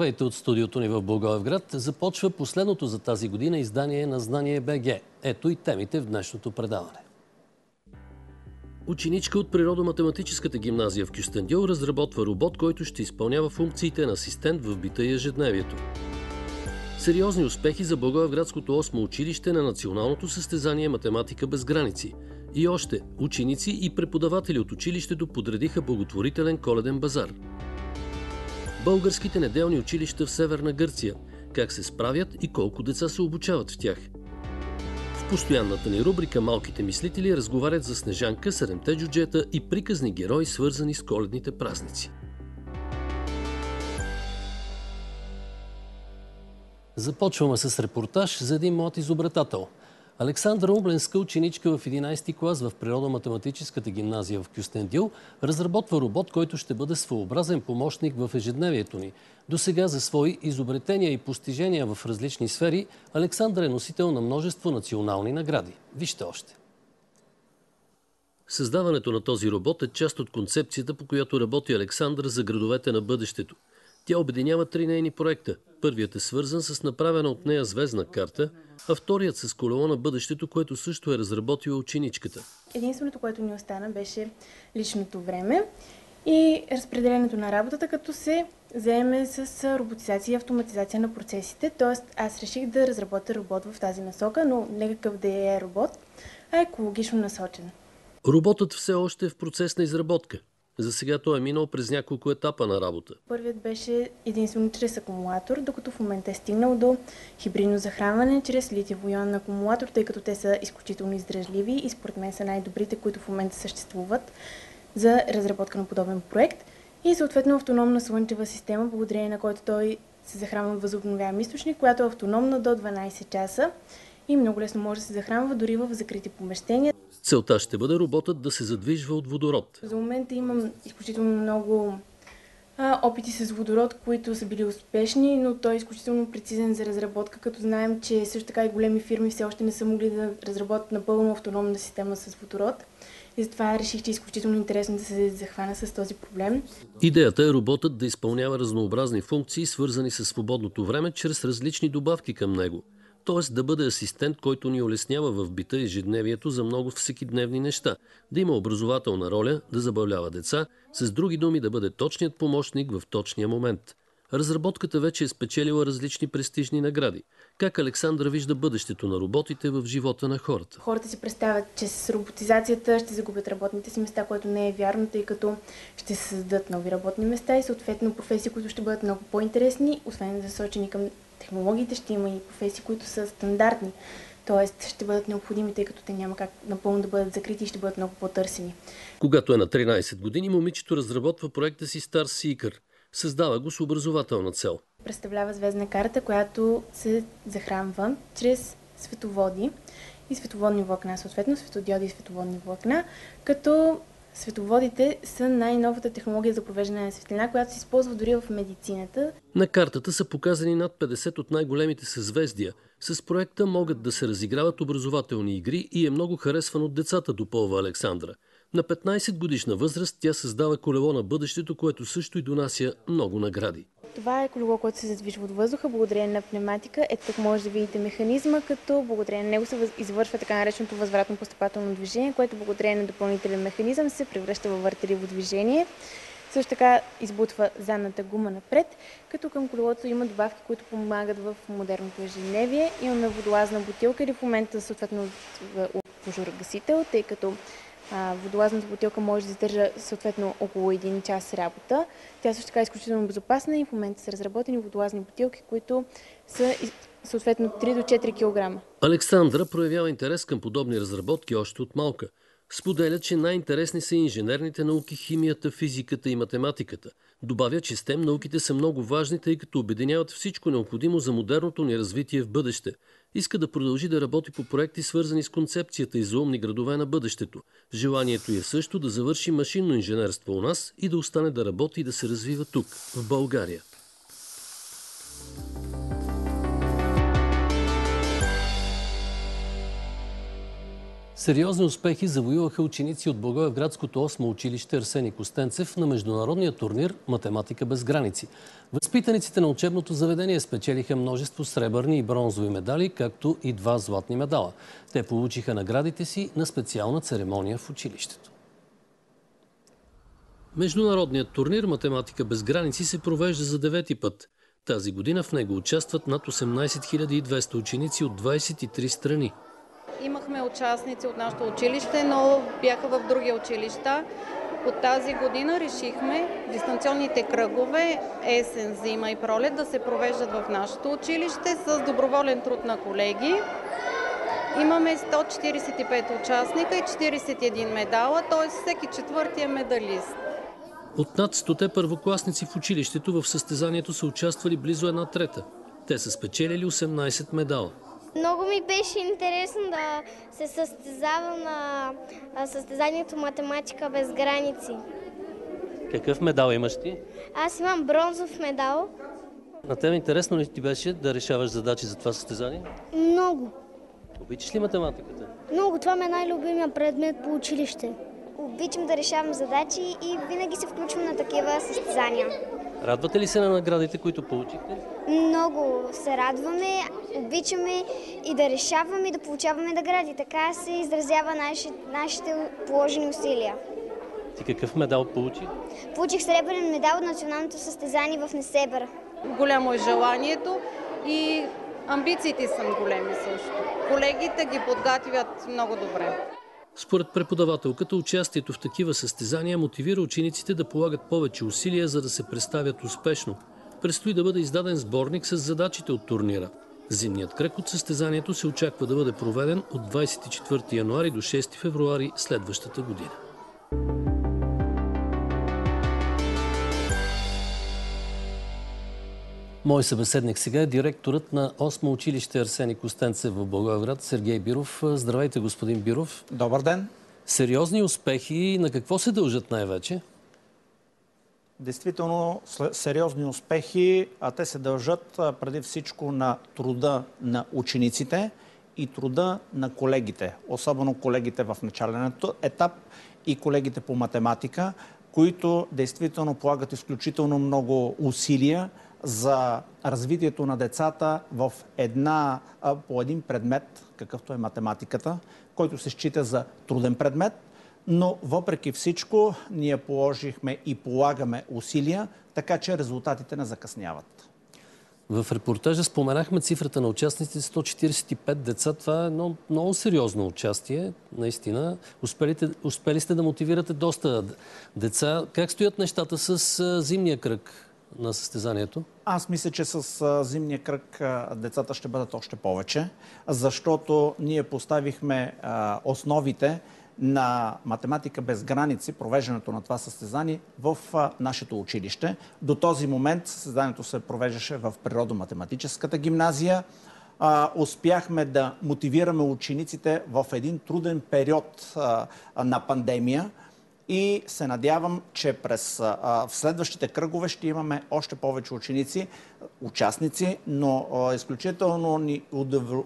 Здравейте от студиото ни в Благоевград. Започва последното за тази година издание на Знание БГ. Ето и темите в днешното предаване. Ученичка от природо-математическата гимназия в Кюстендил разработва робот, който ще изпълнява функциите на асистент в бита и ежедневието. Сериозни успехи за Благоевградското 8 училище на националното състезание Математика без граници. И още, ученици и преподаватели от училището подредиха благотворителен коледен базар. Българските неделни училища в Северна Гърция. Как се справят и колко деца се обучават в тях. В постоянната ни рубрика Малките мислители разговарят за Снежанка, седемте джуджета и приказни герои, свързани с коледните празници. Започваме с репортаж за един млад изобретател. Александра Убленска, ученичка в 11 клас в природо-математическата гимназия в Кюстендил, разработва робот, който ще бъде своеобразен помощник в ежедневието ни. До сега за свои изобретения и постижения в различни сфери, Александър е носител на множество национални награди. Вижте още. Създаването на този робот е част от концепцията, по която работи Александър за градовете на бъдещето. Тя обединява три нейни проекта. Първият е свързан с направена от нея звездна карта, а вторият с колело на бъдещето, което също е разработила ученичката. Единственото, което ни остана, беше личното време и разпределението на работата, като се заеме с роботизация и автоматизация на процесите. Тоест, аз реших да разработя робот в тази насока, но не какъв да е робот, а екологично насочен. Роботът все още е в процес на изработка. За сега той е минал през няколко етапа на работа. Първият беше единствено чрез акумулатор, докато в момента е стигнал до хибридно захранване чрез литиево акумулатор, тъй като те са изключително издръжливи и според мен са най-добрите, които в момента съществуват за разработка на подобен проект. И съответно автономна слънчева система, благодарение на който той се захранва от възобновяем източник, която е автономна до 12 часа и много лесно може да се захранва дори в закрити помещения. Целта ще бъде роботът да се задвижва от водород. За момента имам изключително много а, опити с водород, които са били успешни, но той е изключително прецизен за разработка, като знаем, че също така и големи фирми все още не са могли да разработят напълно автономна система с водород. И затова реших, че е изключително интересно да се захвана с този проблем. Идеята е роботът да изпълнява разнообразни функции, свързани с свободното време, чрез различни добавки към него – т.е. да бъде асистент, който ни улеснява в бита ежедневието за много всекидневни неща, да има образователна роля, да забавлява деца, с други думи да бъде точният помощник в точния момент. Разработката вече е спечелила различни престижни награди. Как Александра вижда бъдещето на роботите в живота на хората? Хората си представят, че с роботизацията ще загубят работните си места, което не е вярно, тъй като ще се създадат нови работни места и съответно професии, които ще бъдат много по-интересни, освен да към технологиите, ще има и професии, които са стандартни. Тоест ще бъдат необходими, тъй като те няма как напълно да бъдат закрити и ще бъдат много по-търсени. Когато е на 13 години, момичето разработва проекта си Star Seeker. Създава го с образователна цел. Представлява звездна карта, която се захранва чрез световоди и световодни влакна, съответно светодиоди и световодни влакна, като Световодите са най-новата технология за провеждане на светлина, която се използва дори в медицината. На картата са показани над 50 от най-големите съзвездия. С проекта могат да се разиграват образователни игри и е много харесван от децата, допълва Александра. На 15 годишна възраст тя създава колело на бъдещето, което също и донася много награди. Това е колело, което се задвижва от въздуха, благодарение на пневматика. Ето тук може да видите механизма, като благодарение на него се извършва така нареченото възвратно постъпателно движение, което благодарение на допълнителен механизъм се превръща във въртеливо движение. Също така избутва задната гума напред, като към колелото има добавки, които помагат в модерното ежедневие. Имаме водолазна бутилка или в момента съответно пожарогасител, тъй като водолазната бутилка може да издържа съответно около един час работа. Тя също така е изключително безопасна и в момента са разработени водолазни бутилки, които са съответно 3 до 4 кг. Александра проявява интерес към подобни разработки още от малка. Споделя, че най-интересни са инженерните науки, химията, физиката и математиката. Добавя, че STEM науките са много важни, тъй като обединяват всичко необходимо за модерното ни развитие в бъдеще. Иска да продължи да работи по проекти, свързани с концепцията и за умни градове на бъдещето. Желанието е също да завърши машинно инженерство у нас и да остане да работи и да се развива тук, в България. Сериозни успехи завоюваха ученици от Благоевградското 8 училище Арсений Костенцев на международния турнир Математика без граници. Възпитаниците на учебното заведение спечелиха множество сребърни и бронзови медали, както и два златни медала. Те получиха наградите си на специална церемония в училището. Международният турнир Математика без граници се провежда за девети път. Тази година в него участват над 18 200 ученици от 23 страни. Имахме участници от нашето училище, но бяха в други училища. От тази година решихме дистанционните кръгове есен, зима и пролет да се провеждат в нашето училище с доброволен труд на колеги. Имаме 145 участника и 41 медала, т.е. всеки четвърти е медалист. От над 100 първокласници в училището в състезанието са участвали близо една трета. Те са спечелили 18 медала. Много ми беше интересно да се състезавам на състезанието математика без граници. Какъв медал имаш ти? Аз имам бронзов медал. На тебе интересно ли ти беше да решаваш задачи за това състезание? Много. Обичаш ли математиката? Много. Това ми е най-любимия предмет по училище. Обичам да решавам задачи и винаги се включвам на такива състезания. Радвате ли се на наградите, които получихте? Много се радваме, обичаме и да решаваме и да получаваме награди. Така се изразява наши, нашите положени усилия. Ти какъв медал получи? Получих сребърен медал от националното състезание в Несебър. Голямо е желанието и амбициите са големи също. Колегите ги подготвят много добре. Според преподавателката, участието в такива състезания мотивира учениците да полагат повече усилия, за да се представят успешно. Предстои да бъде издаден сборник с задачите от турнира. Зимният кръг от състезанието се очаква да бъде проведен от 24 януари до 6 февруари следващата година. Мой събеседник сега е директорът на 8 училище Арсений Костенцев в Благоевград, Сергей Биров. Здравейте, господин Биров. Добър ден. Сериозни успехи на какво се дължат най-вече? Действително сериозни успехи, а те се дължат преди всичко на труда на учениците и труда на колегите, особено колегите в начален етап и колегите по математика, които действително полагат изключително много усилия за развитието на децата в една, по един предмет, какъвто е математиката, който се счита за труден предмет, но въпреки всичко ние положихме и полагаме усилия, така че резултатите не закъсняват. В репортажа споменахме цифрата на участниците 145 деца. Това е едно много сериозно участие. Наистина. Успелите, успели сте да мотивирате доста деца. Как стоят нещата с зимния кръг? На състезанието? Аз мисля, че с зимния кръг децата ще бъдат още повече, защото ние поставихме основите на математика без граници, провеждането на това състезание в нашето училище. До този момент състезанието се провеждаше в природо-математическата гимназия. успяхме да мотивираме учениците в един труден период на пандемия и се надявам, че през а, в следващите кръгове ще имаме още повече ученици, участници, но а, изключително ни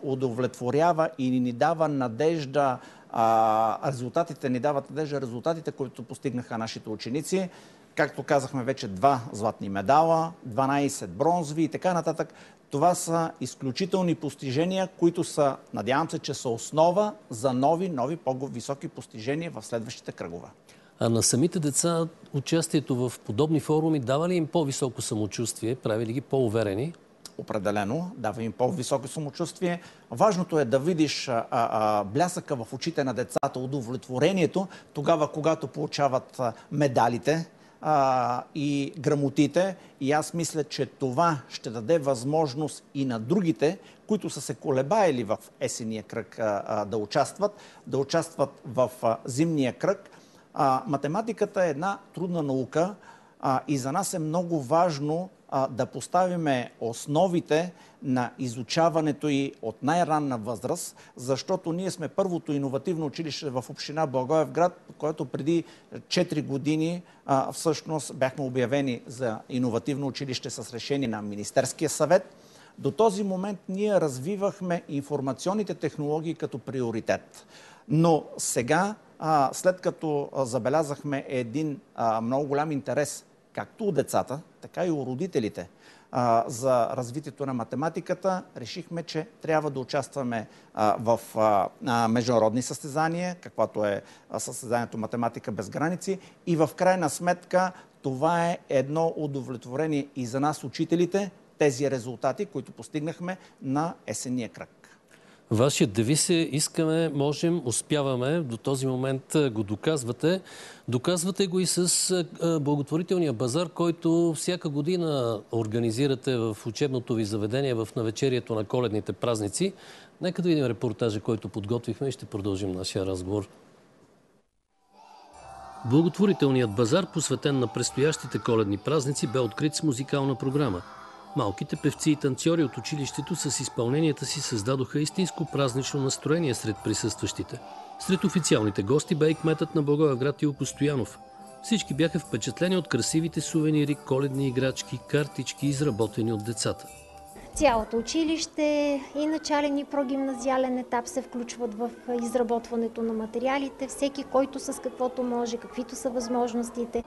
удовлетворява и ни дава надежда а, резултатите, ни дават надежда резултатите, които постигнаха нашите ученици. Както казахме вече, два златни медала, 12 бронзови и така нататък. Това са изключителни постижения, които са, надявам се, че са основа за нови, нови по-високи постижения в следващите кръгове. А на самите деца участието в подобни форуми дава ли им по-високо самочувствие, прави ли ги по-уверени? Определено, дава им по-високо самочувствие. Важното е да видиш а, а, блясъка в очите на децата, удовлетворението, тогава, когато получават медалите а, и грамотите. И аз мисля, че това ще даде възможност и на другите, които са се колебаели в есения кръг а, а, да участват, да участват в а, зимния кръг а, математиката е една трудна наука а, и за нас е много важно а, да поставиме основите на изучаването и от най-ранна възраст, защото ние сме първото иновативно училище в община Благоевград, което преди 4 години а, всъщност бяхме обявени за иновативно училище с решение на Министерския съвет. До този момент ние развивахме информационните технологии като приоритет. Но сега, след като забелязахме един много голям интерес, както у децата, така и у родителите, за развитието на математиката, решихме, че трябва да участваме в международни състезания, каквато е състезанието Математика без граници. И в крайна сметка това е едно удовлетворение и за нас, учителите, тези резултати, които постигнахме на есенния кръг. Вашият девиз е искаме, можем, успяваме. До този момент го доказвате. Доказвате го и с благотворителния базар, който всяка година организирате в учебното ви заведение в навечерието на коледните празници. Нека да видим репортажа, който подготвихме и ще продължим нашия разговор. Благотворителният базар, посветен на предстоящите коледни празници, бе открит с музикална програма – Малките певци и танцори от училището с изпълненията си създадоха истинско празнично настроение сред присъстващите. Сред официалните гости бе и кметът на Благоевград Илко Стоянов. Всички бяха впечатлени от красивите сувенири, коледни играчки, картички, изработени от децата. Цялото училище и начален и прогимназиален етап се включват в изработването на материалите. Всеки, който с каквото може, каквито са възможностите.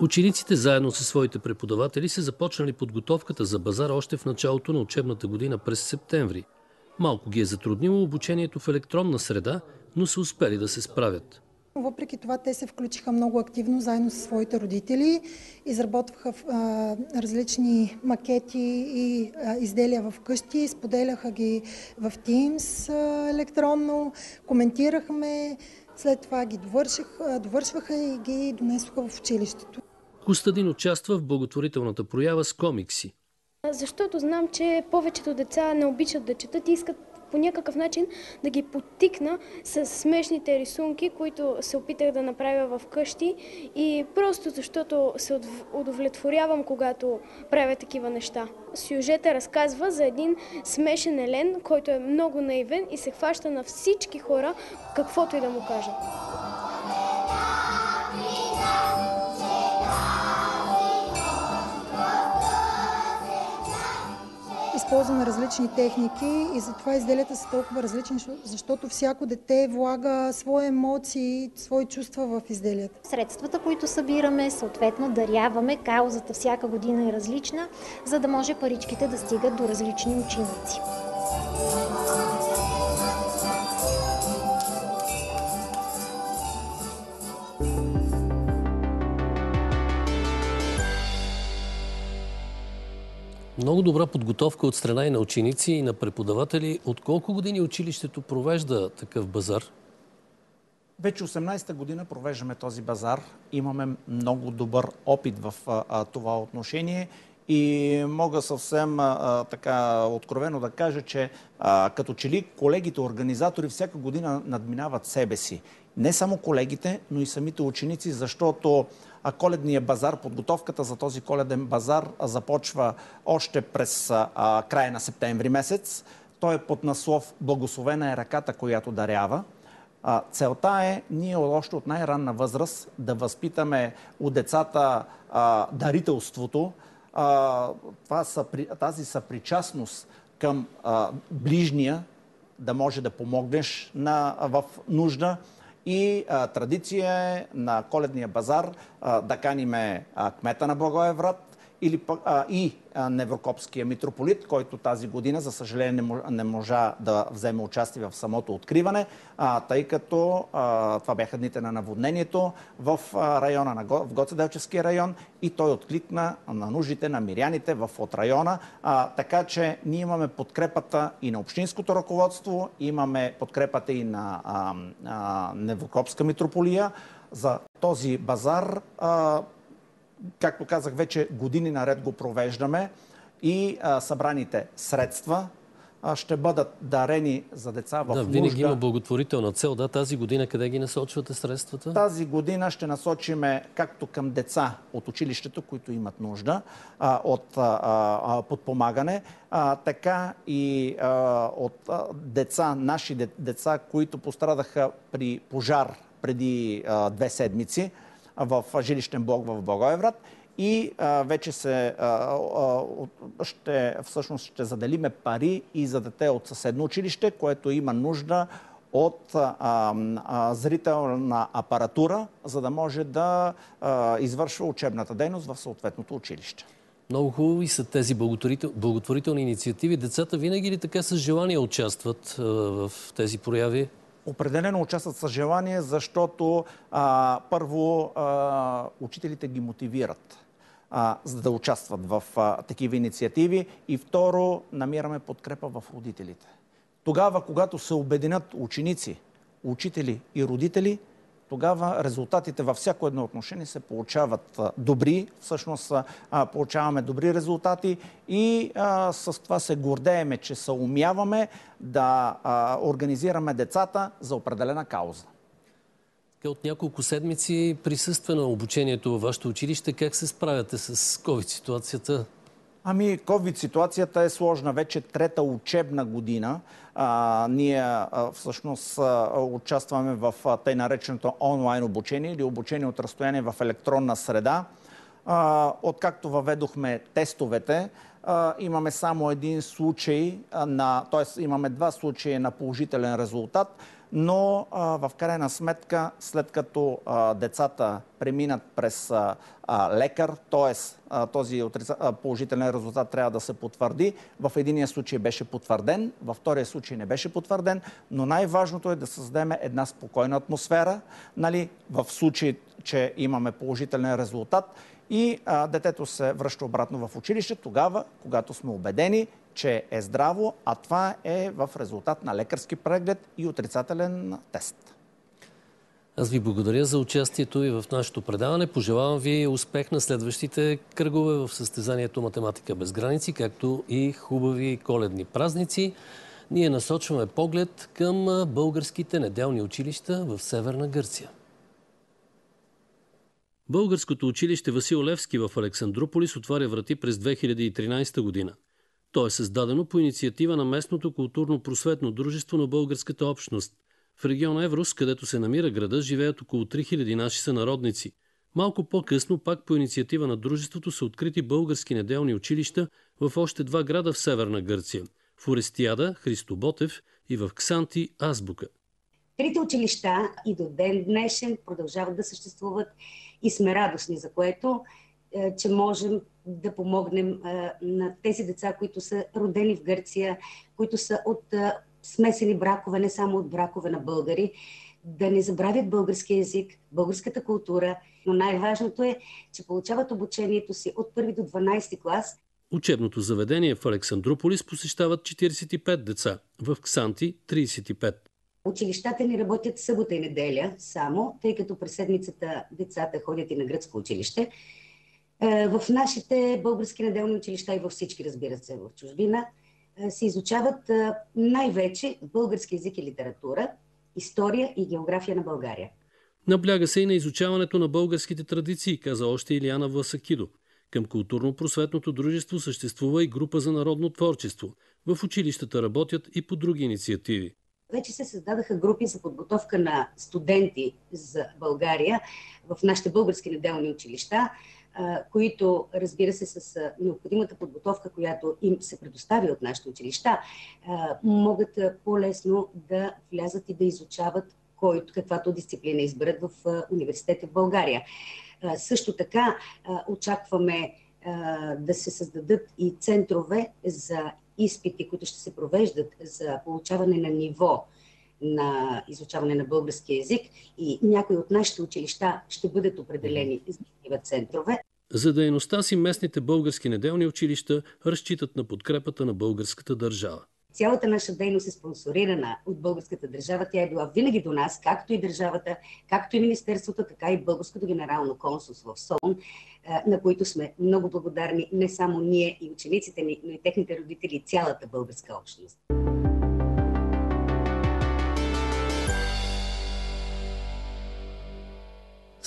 Учениците заедно със своите преподаватели са започнали подготовката за базар още в началото на учебната година през септември. Малко ги е затруднило обучението в електронна среда, но са успели да се справят. Въпреки това те се включиха много активно заедно с своите родители, изработваха а, различни макети и а, изделия в къщи, споделяха ги в Teams а, електронно, коментирахме, след това ги довършваха и ги донесоха в училището. Костадин участва в благотворителната проява с комикси. Защото знам, че повечето деца не обичат да четат и искат по някакъв начин да ги потикна с смешните рисунки, които се опитах да направя в къщи и просто защото се удовлетворявам, когато правя такива неща. Сюжета разказва за един смешен елен, който е много наивен и се хваща на всички хора, каквото и да му кажат. Използваме различни техники и затова изделията са толкова различни, защото всяко дете влага свои емоции, свои чувства в изделията. Средствата, които събираме, съответно даряваме, каузата всяка година е различна, за да може паричките да стигат до различни ученици. Много добра подготовка от страна и на ученици и на преподаватели. От колко години училището провежда такъв базар? Вече 18-та година провеждаме този базар. Имаме много добър опит в а, това отношение и мога съвсем а, така откровено да кажа, че а, като че ли колегите, организатори всяка година надминават себе си. Не само колегите, но и самите ученици, защото коледния базар, подготовката за този коледен базар започва още през края на септември месец. Той е под наслов Благословена е ръката, която дарява. Целта е ние още от най-ранна възраст да възпитаме у децата дарителството, тази съпричастност към ближния, да може да помогнеш на, в нужда, и а, традиция е на коледния базар а, да каниме а, кмета на Благоеврат или, а, и Неврокопския митрополит, който тази година, за съжаление, не можа да вземе участие в самото откриване, а, тъй като а, това бяха дните на наводнението в района на в Гоцеделческия район и той откликна на нуждите на миряните в от района. А, така че ние имаме подкрепата и на общинското ръководство, имаме подкрепата и на а, а, Неврокопска митрополия за този базар. А, както казах, вече години наред го провеждаме и а, събраните средства а, ще бъдат дарени за деца в да, нужда. Винаги има благотворителна цел. Да, тази година къде ги насочвате средствата? Тази година ще насочиме както към деца от училището, които имат нужда а, от а, подпомагане, така и от деца, наши деца, които пострадаха при пожар преди две седмици в жилищен блок в Благоеврат и а, вече се, а, а, ще, всъщност ще заделиме пари и за дете от съседно училище, което има нужда от а, а, зрителна апаратура, за да може да а, извършва учебната дейност в съответното училище. Много хубави са тези благотворителни инициативи. Децата винаги ли така с желание участват а, в тези прояви? Определено участват с желание, защото а, първо а, учителите ги мотивират а, за да участват в а, такива инициативи и второ намираме подкрепа в родителите. Тогава, когато се обединят ученици, учители и родители, тогава резултатите във всяко едно отношение се получават добри. Всъщност получаваме добри резултати и с това се гордееме, че се умяваме да организираме децата за определена кауза. От няколко седмици присъства на обучението във вашето училище. Как се справяте с COVID-ситуацията? Ами, COVID-ситуацията е сложна. Вече трета учебна година. А, ние а, всъщност а, участваме в а, тъй нареченото онлайн обучение или обучение от разстояние в електронна среда. А, откакто въведохме тестовете, а, имаме само един случай на, т.е. имаме два случая на положителен резултат но а, в крайна сметка, след като а, децата преминат през а, лекар, т.е. този положителен резултат трябва да се потвърди. В единия случай беше потвърден, във втория случай не беше потвърден, но най-важното е да създадем една спокойна атмосфера, нали, в случай, че имаме положителен резултат и а, детето се връща обратно в училище тогава, когато сме убедени, че е здраво, а това е в резултат на лекарски преглед и отрицателен тест. Аз ви благодаря за участието и в нашето предаване. Пожелавам ви успех на следващите кръгове в състезанието Математика без граници, както и хубави коледни празници. Ние насочваме поглед към българските неделни училища в Северна Гърция. Българското училище Васил Левски в Александрополис отваря врати през 2013 година. То е създадено по инициатива на местното културно-просветно дружество на българската общност. В региона Еврос, където се намира града, живеят около 3000 наши сънародници. Малко по-късно, пак по инициатива на дружеството, са открити български неделни училища в още два града в Северна Гърция – в Орестияда, Христо Ботев и в Ксанти, Азбука. Трите училища и до ден днешен продължават да съществуват и сме радостни за което, е, че можем да помогнем на тези деца, които са родени в Гърция, които са от смесени бракове, не само от бракове на българи, да не забравят български язик, българската култура, но най-важното е, че получават обучението си от първи до 12 клас. Учебното заведение в Александрополис посещават 45 деца, в Ксанти 35. Училищата ни работят събота и неделя само, тъй като през седмицата децата ходят и на гръцко училище. Е, в нашите български неделни училища и във всички, разбира се, в чужбина, е, се изучават е, най-вече български язик и литература, история и география на България. Набляга се и на изучаването на българските традиции, каза още Илиана Власакидо. Към културно-просветното дружество съществува и група за народно творчество. В училищата работят и по други инициативи. Вече се създадаха групи за подготовка на студенти за България в нашите български неделни училища които, разбира се, с необходимата подготовка, която им се предостави от нашите училища, могат по-лесно да влязат и да изучават който, каквато дисциплина изберат в университета в България. Също така очакваме да се създадат и центрове за изпити, които ще се провеждат за получаване на ниво на изучаване на български язик и някои от нашите училища ще бъдат определени за такива центрове. За дейността си местните български неделни училища разчитат на подкрепата на българската държава. Цялата наша дейност е спонсорирана от българската държава. Тя е била винаги до нас, както и държавата, както и Министерството, така и Българското генерално консулство в Солун, на които сме много благодарни не само ние и учениците ни, но и техните родители и цялата българска общност.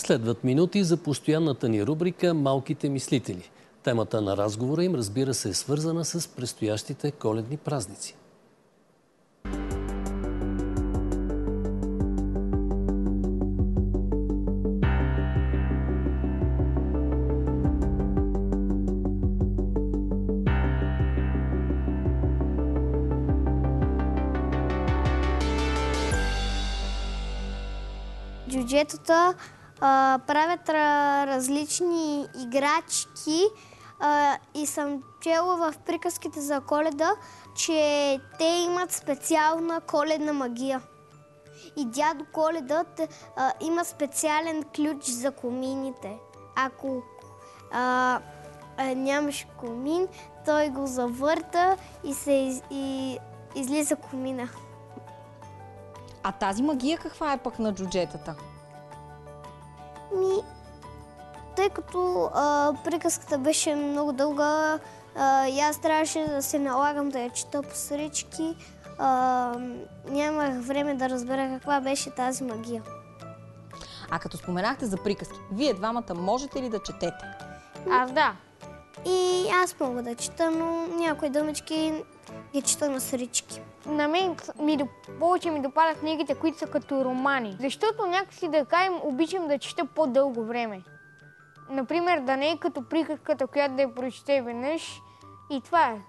Следват минути за постоянната ни рубрика «Малките мислители». Темата на разговора им, разбира се, е свързана с предстоящите коледни празници. Джуджетата а, правят а, различни играчки а, и съм чела в приказките за коледа, че те имат специална коледна магия. И дядо Коледът а, има специален ключ за комините. Ако а, а, нямаш комин, той го завърта и, се из, и излиза комина. А тази магия каква е пък на джуджетата? Ми, тъй като а, приказката беше много дълга а, и аз трябваше да се налагам да я чета по срички, а, нямах време да разбера каква беше тази магия. А като споменахте за приказки, вие двамата можете ли да четете? Аз да. И аз мога да чета, но някои думички ги чета на срички. На мен ми, повече ми допадат книгите, които са като романи. Защото някакси да кажем, обичам да чета по-дълго време. Например, да не е като приказката, която да я прочете веднъж. И това е.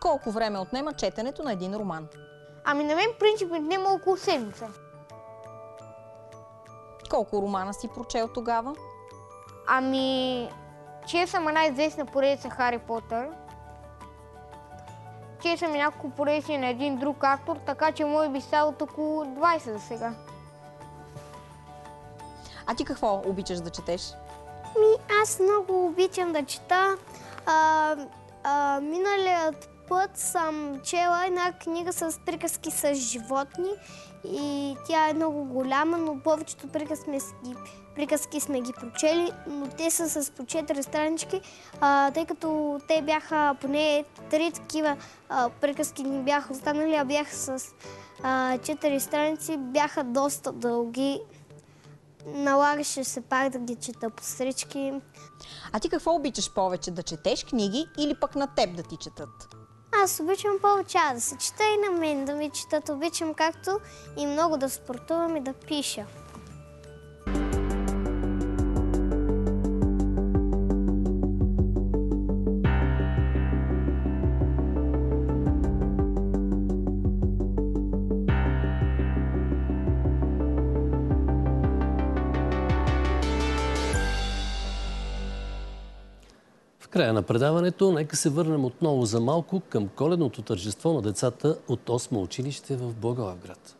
Колко време отнема четенето на един роман? Ами на мен принцип отнема около седмица. Колко романа си прочел тогава? Ами, че съм една известна поредица Хари Потър. Че съм и няколко поредици на един друг автор, така че може би стават около 20 за сега. А ти какво обичаш да четеш? Ми, аз много обичам да чета. А, а, миналият път съм чела една книга с приказки с животни и тя е много голяма, но повечето приказки, приказки сме ги прочели, но те са с по 4 странички, а, тъй като те бяха поне три такива а, приказки ни бяха останали, а бяха с а, 4 страници, бяха доста дълги. Налагаше се пак да ги чета по срички. А ти какво обичаш повече? Да четеш книги или пък на теб да ти четат? Аз обичам повече да се чета и на мен да ми четат. Обичам както и много да спортувам и да пиша. Края на предаването нека се върнем отново за малко към коледното тържество на децата от 8 училище в Благоевград.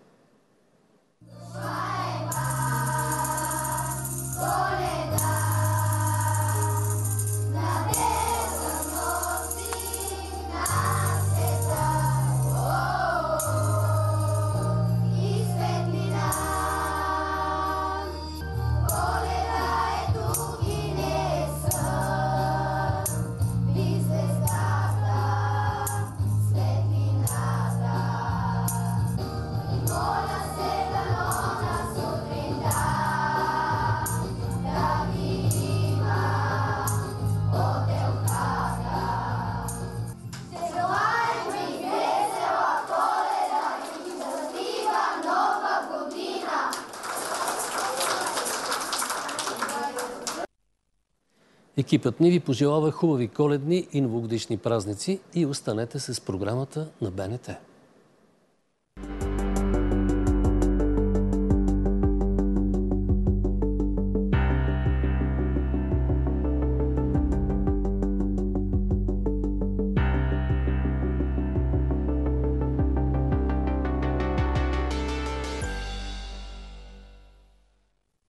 Екипът ни ви пожелава хубави коледни и новогодишни празници и останете с програмата на БНТ.